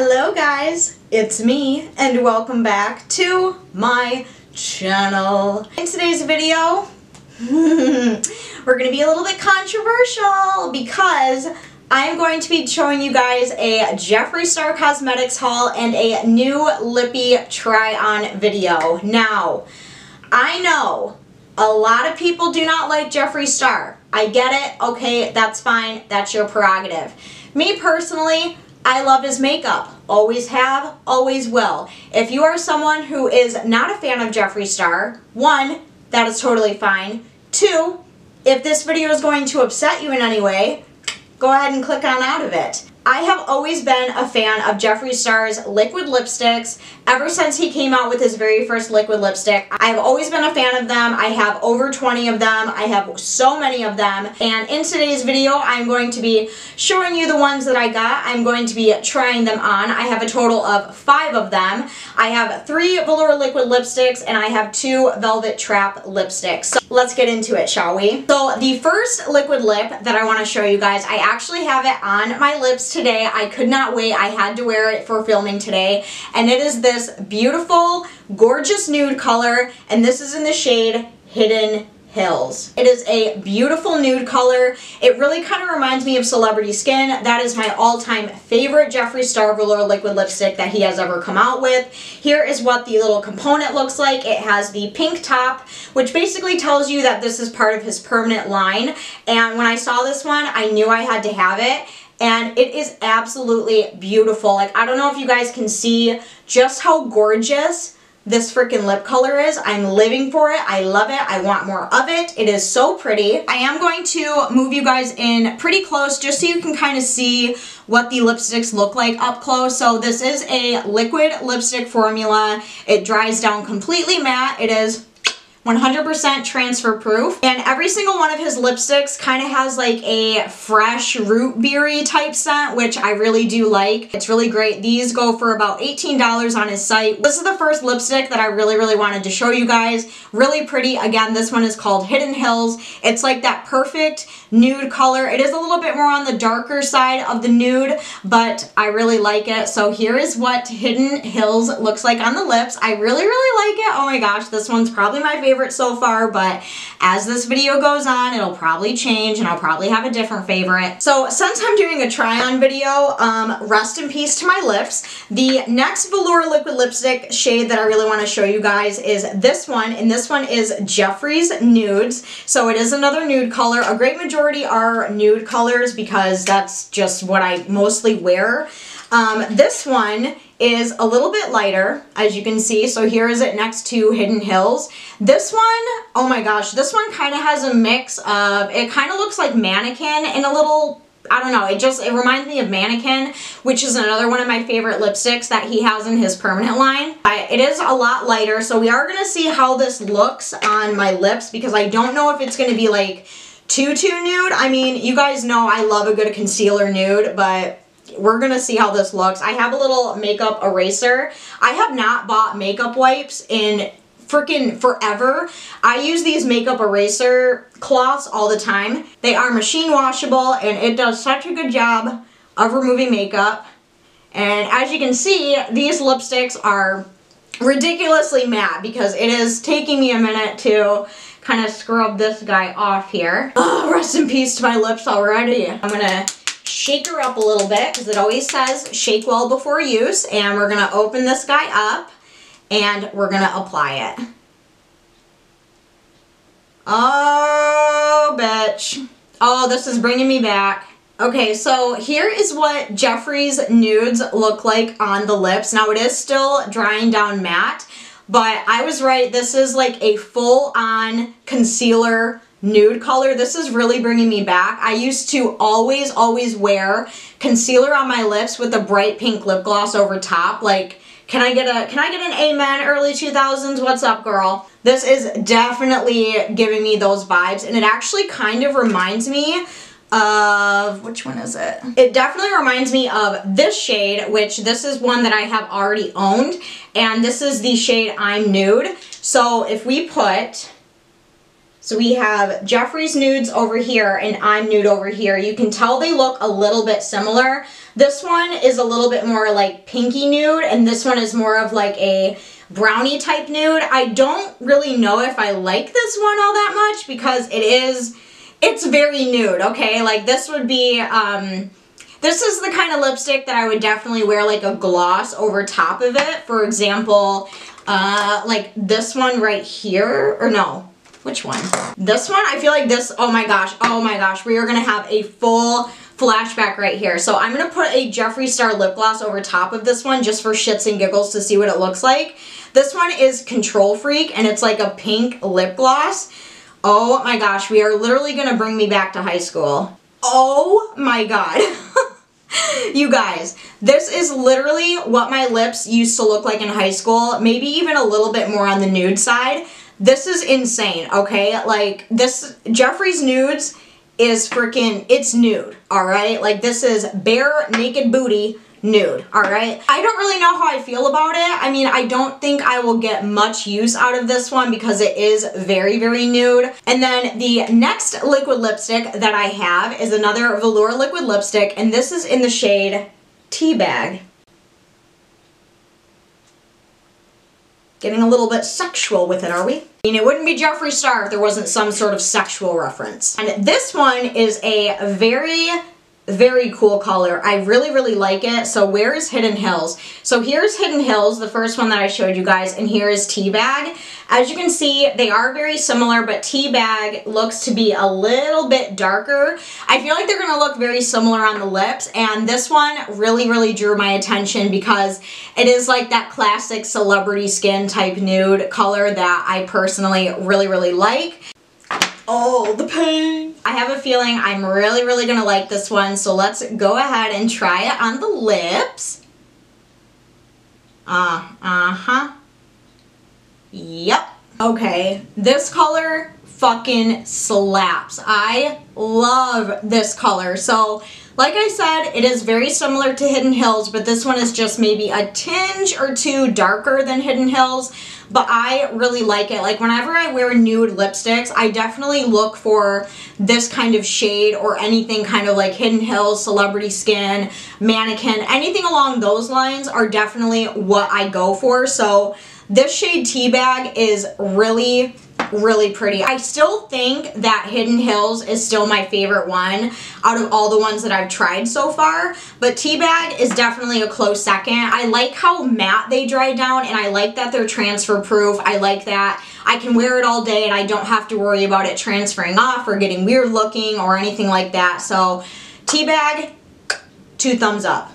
Hello guys, it's me and welcome back to my channel. In today's video, we're going to be a little bit controversial because I'm going to be showing you guys a Jeffree Star Cosmetics haul and a new lippy try-on video. Now, I know a lot of people do not like Jeffree Star. I get it. Okay, that's fine. That's your prerogative. Me personally, I love his makeup. Always have, always will. If you are someone who is not a fan of Jeffree Star, one, that is totally fine. Two, if this video is going to upset you in any way, go ahead and click on out of it. I have always been a fan of Jeffree Star's liquid lipsticks ever since he came out with his very first liquid lipstick. I've always been a fan of them. I have over 20 of them. I have so many of them. And in today's video, I'm going to be showing you the ones that I got. I'm going to be trying them on. I have a total of five of them. I have three velour liquid lipsticks and I have two Velvet Trap lipsticks. So let's get into it, shall we? So the first liquid lip that I want to show you guys, I actually have it on my lips today. I could not wait. I had to wear it for filming today. And it is this beautiful, gorgeous nude color. And this is in the shade Hidden Hills. It is a beautiful nude color. It really kind of reminds me of Celebrity Skin. That is my all-time favorite Jeffree Star Velour liquid lipstick that he has ever come out with. Here is what the little component looks like. It has the pink top, which basically tells you that this is part of his permanent line. And when I saw this one, I knew I had to have it and it is absolutely beautiful. Like, I don't know if you guys can see just how gorgeous this freaking lip color is. I'm living for it. I love it. I want more of it. It is so pretty. I am going to move you guys in pretty close just so you can kind of see what the lipsticks look like up close. So this is a liquid lipstick formula. It dries down completely matte. It is 100% transfer proof. And every single one of his lipsticks kind of has like a fresh root beery type scent, which I really do like. It's really great. These go for about $18 on his site. This is the first lipstick that I really, really wanted to show you guys. Really pretty. Again, this one is called Hidden Hills. It's like that perfect nude color. It is a little bit more on the darker side of the nude, but I really like it. So here is what Hidden Hills looks like on the lips. I really, really like it. Oh my gosh, this one's probably my favorite favorite so far, but as this video goes on, it'll probably change and I'll probably have a different favorite. So since I'm doing a try-on video, um, rest in peace to my lips. The next Velour Liquid Lipstick shade that I really want to show you guys is this one, and this one is Jeffree's Nudes. So it is another nude color. A great majority are nude colors because that's just what I mostly wear. Um, this one is a little bit lighter, as you can see. So here is it next to Hidden Hills. This one, oh my gosh, this one kind of has a mix of, it kind of looks like Mannequin in a little I don't know, it just, it reminds me of Mannequin, which is another one of my favorite lipsticks that he has in his permanent line. I, it is a lot lighter, so we are going to see how this looks on my lips because I don't know if it's going to be like too, too nude. I mean, you guys know I love a good concealer nude, but we're gonna see how this looks. I have a little makeup eraser. I have not bought makeup wipes in freaking forever. I use these makeup eraser cloths all the time. They are machine washable and it does such a good job of removing makeup. And as you can see, these lipsticks are ridiculously matte because it is taking me a minute to kind of scrub this guy off here. Oh, rest in peace to my lips already. I'm gonna shake her up a little bit because it always says shake well before use. And we're going to open this guy up and we're going to apply it. Oh, bitch. Oh, this is bringing me back. Okay, so here is what Jeffree's nudes look like on the lips. Now it is still drying down matte, but I was right. This is like a full-on concealer nude color. This is really bringing me back. I used to always, always wear concealer on my lips with a bright pink lip gloss over top. Like, can I get a, can I get an amen early 2000s? What's up, girl? This is definitely giving me those vibes. And it actually kind of reminds me of, which one is it? It definitely reminds me of this shade, which this is one that I have already owned. And this is the shade I'm Nude. So if we put so we have Jeffree's nudes over here and I'm nude over here. You can tell they look a little bit similar. This one is a little bit more like pinky nude, and this one is more of like a brownie type nude. I don't really know if I like this one all that much because it is, it's very nude, okay? Like this would be, um, this is the kind of lipstick that I would definitely wear like a gloss over top of it. For example, uh, like this one right here, or no, which one? This one, I feel like this, oh my gosh, oh my gosh, we are gonna have a full flashback right here. So I'm gonna put a Jeffree Star lip gloss over top of this one just for shits and giggles to see what it looks like. This one is Control Freak and it's like a pink lip gloss. Oh my gosh, we are literally gonna bring me back to high school. Oh my god. you guys, this is literally what my lips used to look like in high school, maybe even a little bit more on the nude side. This is insane, okay? Like, this, Jeffree's Nudes is freaking, it's nude, alright? Like, this is bare naked booty nude, alright? I don't really know how I feel about it. I mean, I don't think I will get much use out of this one because it is very, very nude. And then the next liquid lipstick that I have is another velour liquid lipstick, and this is in the shade Teabag. Getting a little bit sexual with it, are we? I mean, it wouldn't be Jeffree Star if there wasn't some sort of sexual reference. And this one is a very very cool color. I really, really like it. So where is Hidden Hills? So here's Hidden Hills, the first one that I showed you guys, and here is Teabag. As you can see, they are very similar, but Teabag looks to be a little bit darker. I feel like they're going to look very similar on the lips, and this one really, really drew my attention because it is like that classic celebrity skin type nude color that I personally really, really like. Oh, the pain. I have a feeling I'm really, really to like this one, so let's go ahead and try it on the lips. Uh, uh-huh. Yep. Okay, this color fucking slaps. I love this color. So, like I said, it is very similar to Hidden Hills, but this one is just maybe a tinge or two darker than Hidden Hills but I really like it. Like whenever I wear nude lipsticks, I definitely look for this kind of shade or anything kind of like Hidden Hills, Celebrity Skin, Mannequin, anything along those lines are definitely what I go for. So this shade Teabag is really really pretty. I still think that Hidden Hills is still my favorite one out of all the ones that I've tried so far, but Teabag is definitely a close second. I like how matte they dry down and I like that they're transfer proof. I like that I can wear it all day and I don't have to worry about it transferring off or getting weird looking or anything like that. So Teabag, two thumbs up.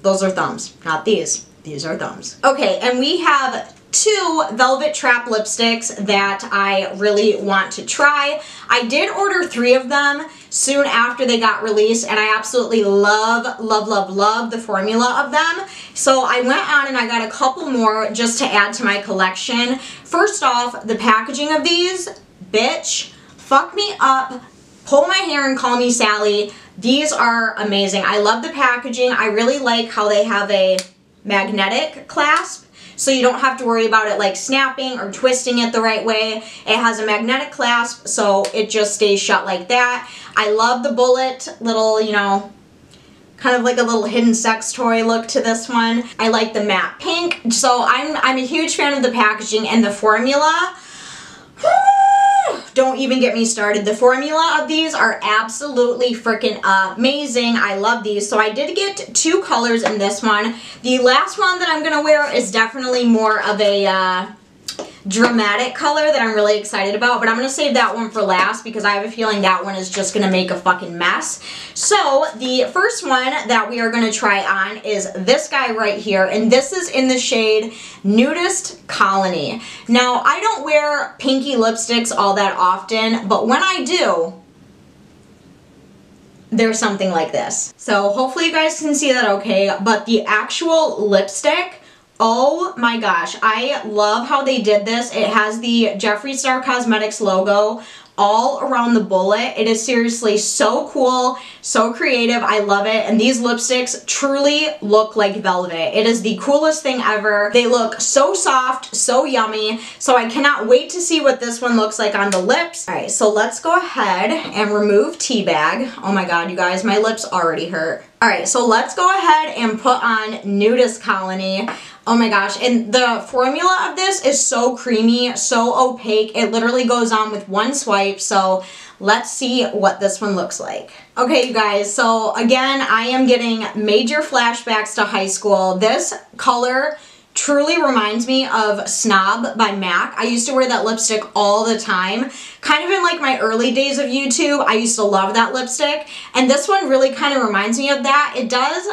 Those are thumbs, not these. These are thumbs. Okay, and we have two Velvet Trap lipsticks that I really want to try. I did order three of them soon after they got released and I absolutely love, love, love, love the formula of them. So I went on and I got a couple more just to add to my collection. First off, the packaging of these, bitch, fuck me up, pull my hair and call me Sally. These are amazing. I love the packaging. I really like how they have a magnetic clasp so you don't have to worry about it like snapping or twisting it the right way. It has a magnetic clasp, so it just stays shut like that. I love the bullet little, you know, kind of like a little hidden sex toy look to this one. I like the matte pink. So I'm, I'm a huge fan of the packaging and the formula. Don't even get me started. The formula of these are absolutely freaking amazing. I love these. So I did get two colors in this one. The last one that I'm going to wear is definitely more of a... Uh, dramatic color that I'm really excited about, but I'm going to save that one for last because I have a feeling that one is just going to make a fucking mess. So the first one that we are going to try on is this guy right here, and this is in the shade Nudist Colony. Now, I don't wear pinky lipsticks all that often, but when I do, there's something like this. So hopefully you guys can see that okay, but the actual lipstick Oh my gosh, I love how they did this. It has the Jeffree Star Cosmetics logo all around the bullet. It is seriously so cool, so creative. I love it. And these lipsticks truly look like velvet. It is the coolest thing ever. They look so soft, so yummy. So I cannot wait to see what this one looks like on the lips. All right, so let's go ahead and remove Teabag. Oh my God, you guys, my lips already hurt. All right, so let's go ahead and put on Nudist Colony. Oh my gosh, and the formula of this is so creamy, so opaque. It literally goes on with one swipe, so let's see what this one looks like. Okay, you guys, so again, I am getting major flashbacks to high school. This color truly reminds me of Snob by MAC. I used to wear that lipstick all the time. Kind of in like my early days of YouTube, I used to love that lipstick. And this one really kind of reminds me of that. It does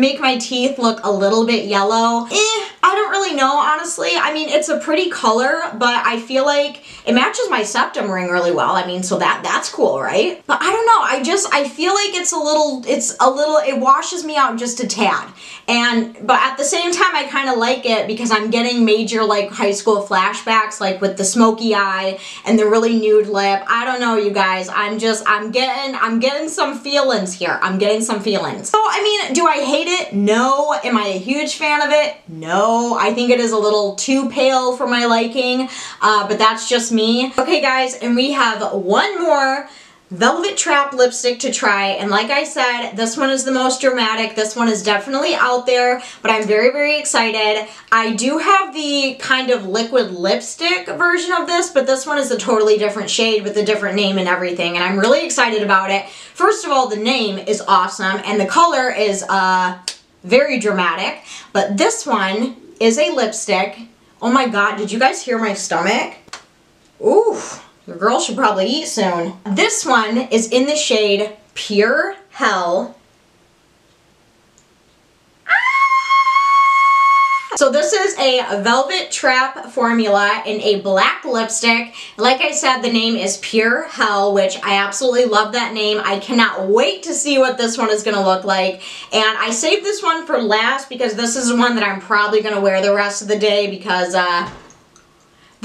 make my teeth look a little bit yellow. Eh, I don't really know, honestly. I mean, it's a pretty color, but I feel like it matches my septum ring really well. I mean, so that that's cool, right? But I don't know. I just, I feel like it's a little, it's a little, it washes me out just a tad. And, but at the same time, I kind of like it because I'm getting major like high school flashbacks, like with the smoky eye and the really nude lip. I don't know, you guys. I'm just, I'm getting, I'm getting some feelings here. I'm getting some feelings. So, I mean, do I hate it? No. Am I a huge fan of it? No. I think it is a little too pale for my liking, uh, but that's just me. Okay guys, and we have one more Velvet Trap lipstick to try and like I said this one is the most dramatic this one is definitely out there but I'm very very excited I do have the kind of liquid lipstick version of this but this one is a totally different shade with a different name and everything and I'm really excited about it first of all the name is awesome and the color is uh very dramatic but this one is a lipstick. Oh my god, did you guys hear my stomach? Ooh, the girl should probably eat soon. This one is in the shade Pure Hell So this is a Velvet Trap formula in a black lipstick. Like I said, the name is Pure Hell, which I absolutely love that name. I cannot wait to see what this one is going to look like. And I saved this one for last because this is one that I'm probably going to wear the rest of the day because... Uh,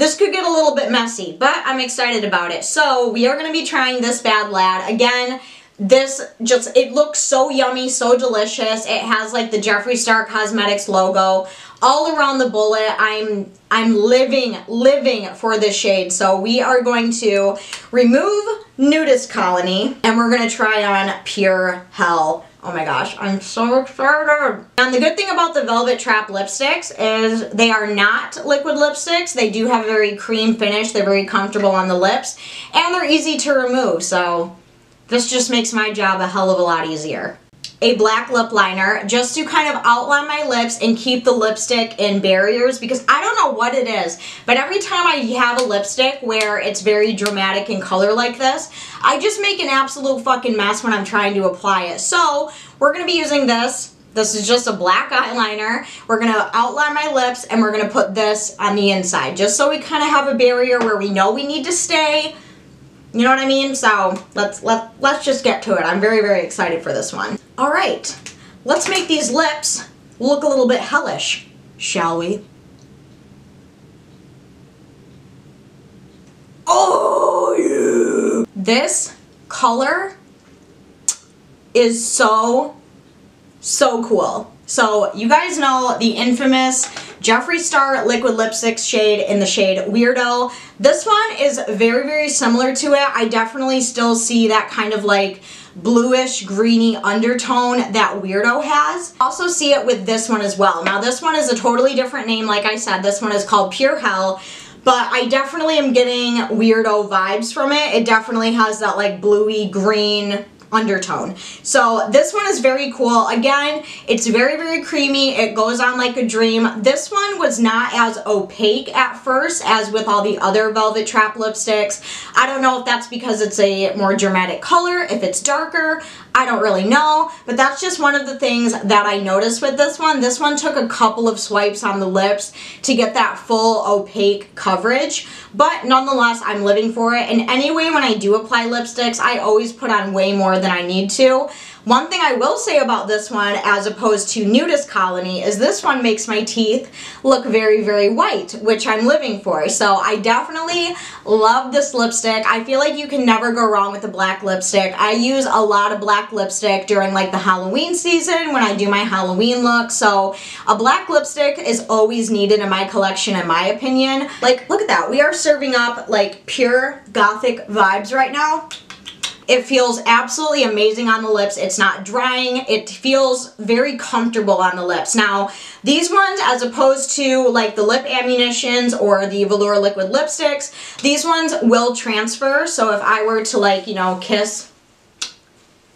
this could get a little bit messy, but I'm excited about it. So we are going to be trying this Bad Lad. Again, this just, it looks so yummy, so delicious. It has like the Jeffree Star Cosmetics logo all around the bullet. I'm I'm living, living for this shade. So we are going to remove Nudist Colony and we're going to try on Pure Hell. Oh my gosh, I'm so excited. And the good thing about the Velvet Trap lipsticks is they are not liquid lipsticks. They do have a very cream finish. They're very comfortable on the lips and they're easy to remove. So this just makes my job a hell of a lot easier a black lip liner just to kind of outline my lips and keep the lipstick in barriers because I don't know what it is, but every time I have a lipstick where it's very dramatic in color like this, I just make an absolute fucking mess when I'm trying to apply it. So we're going to be using this. This is just a black eyeliner. We're going to outline my lips and we're going to put this on the inside just so we kind of have a barrier where we know we need to stay you know what I mean? So let's let let's just get to it. I'm very very excited for this one. All right, let's make these lips look a little bit hellish, shall we? Oh yeah! This color is so so cool. So you guys know the infamous Jeffree Star Liquid Lipstick shade in the shade Weirdo. This one is very, very similar to it. I definitely still see that kind of like bluish greeny undertone that Weirdo has. Also see it with this one as well. Now this one is a totally different name like I said. This one is called Pure Hell. But I definitely am getting Weirdo vibes from it. It definitely has that like bluey green undertone. So this one is very cool. Again, it's very, very creamy. It goes on like a dream. This one was not as opaque at first as with all the other Velvet Trap lipsticks. I don't know if that's because it's a more dramatic color, if it's darker. I don't really know, but that's just one of the things that I noticed with this one. This one took a couple of swipes on the lips to get that full opaque coverage, but nonetheless, I'm living for it. And anyway, when I do apply lipsticks, I always put on way more than I need to. One thing I will say about this one, as opposed to Nudist Colony, is this one makes my teeth look very, very white, which I'm living for. So I definitely love this lipstick. I feel like you can never go wrong with a black lipstick. I use a lot of black lipstick during like the Halloween season when I do my Halloween look. So a black lipstick is always needed in my collection, in my opinion. Like, look at that. We are serving up like pure gothic vibes right now. It feels absolutely amazing on the lips. It's not drying. It feels very comfortable on the lips. Now, these ones, as opposed to like the lip ammunitions or the Velour liquid lipsticks, these ones will transfer. So if I were to like, you know, kiss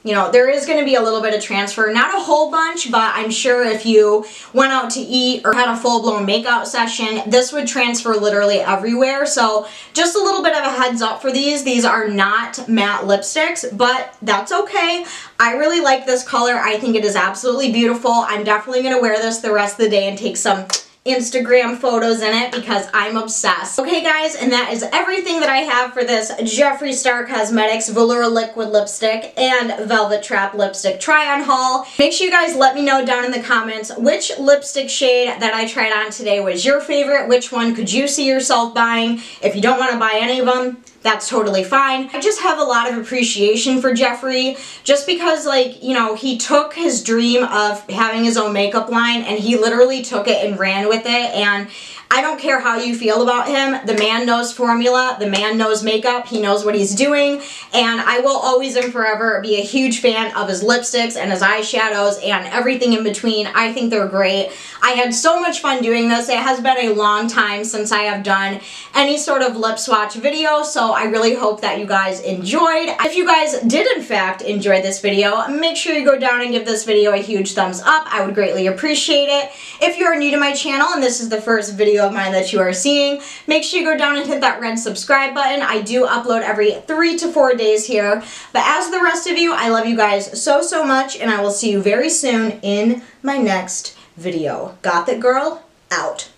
you know, there is going to be a little bit of transfer. Not a whole bunch, but I'm sure if you went out to eat or had a full-blown makeout session, this would transfer literally everywhere. So just a little bit of a heads up for these. These are not matte lipsticks, but that's okay. I really like this color. I think it is absolutely beautiful. I'm definitely going to wear this the rest of the day and take some Instagram photos in it because I'm obsessed. Okay guys, and that is everything that I have for this Jeffree Star Cosmetics Velour Liquid Lipstick and Velvet Trap Lipstick try-on haul. Make sure you guys let me know down in the comments which lipstick shade that I tried on today was your favorite, which one could you see yourself buying. If you don't want to buy any of them, that's totally fine. I just have a lot of appreciation for Jeffree just because like, you know, he took his dream of having his own makeup line and he literally took it and ran with it and I don't care how you feel about him. The man knows formula. The man knows makeup. He knows what he's doing. And I will always and forever be a huge fan of his lipsticks and his eyeshadows and everything in between. I think they're great. I had so much fun doing this. It has been a long time since I have done any sort of lip swatch video. So I really hope that you guys enjoyed. If you guys did in fact enjoy this video, make sure you go down and give this video a huge thumbs up. I would greatly appreciate it. If you are new to my channel and this is the first video video of mine that you are seeing. Make sure you go down and hit that red subscribe button. I do upload every three to four days here. But as the rest of you, I love you guys so, so much, and I will see you very soon in my next video. Got that girl? Out.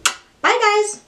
Bye, guys.